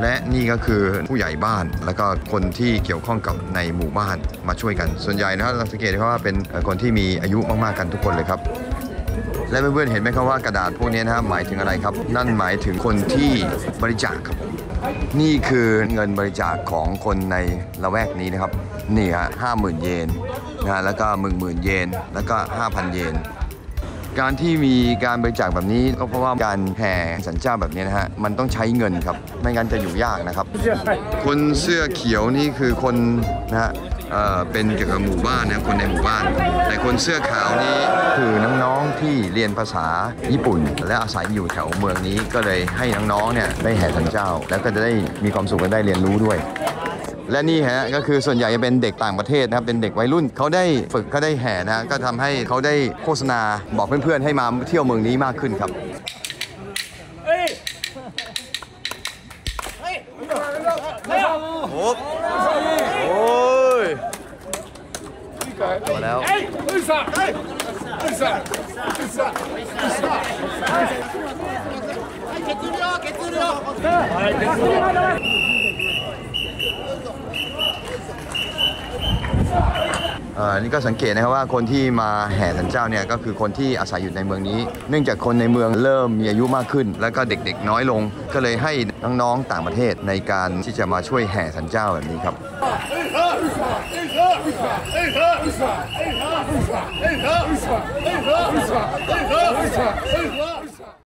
และนี่ก็คือผู้ใหญ่บ้าน แล้วก็คนที่เกี่ยวข้องกับในหมู่บ้านมาช่วยกัน ส่วนใหญ่นะครับเราสังเกตได้ว่าเป็นคนที่มีอายุมากๆกันทุกคนเลยครับและเพื่อนๆเห็นไหมครับว่ากระดาษพวกนี้นะครับหมายถึงอะไรครับ นั่นหมายถึงคนที่บริจาคครับนี่คือเงินบริจาคของคนในละแวกนี้นะครับนี่ฮะห้าหมื่นเยนนะฮะแล้วก็หมื่นหมื่นเยนแล้วก็ห้าพันเยน การที่มีการบริจาคแบบนี้ก็เพราะว่าการแห่สันเจ้าแบบนี้นะฮะมันต้องใช้เงินครับ ไม่งั้นจะอยู่ยากนะครับ คนเสื้อเขียวนี่คือคนนะฮะเอ่อเป็นเกี่ยวกับหมู่บ้านนะคนในหมู่บ้าน แต่คนเสื้อขาวนี่คือน้องๆที่เรียนภาษาญี่ปุ่น และอาศัยอยู่แถวเมืองนี้ก็เลยให้น้องๆเนี่ยได้แห่สันเจ้า แล้วก็จะได้มีความสุขและได้เรียนรู้ด้วย และนี่ฮะก็คือส่วนใหญ่จะเป็นเด็กต่างประเทศนะครับเป็นเด็กวัยรุ่นเขาได้ฝึกเขาได้แห่นะฮะก็ทำให้เขาได้โฆษณาบอกเพื่อนๆ ให้มาเที่ยวเมืองนี้มากขึ้นครับโอ้โอ้ยมาแล้วเอ่อ นี่ก็สังเกตนะครับว่าคนที่มาแห่สันเจ้าเนี่ยก็คือคนที่อาศัยอยู่ในเมืองนี้ เนื่องจากคนในเมืองเริ่มมีอายุมากขึ้น แล้วก็เด็กๆน้อยลง ก็เลยให้น้องๆต่างประเทศในการที่จะมาช่วยแห่สันเจ้าแบบนี้ครับ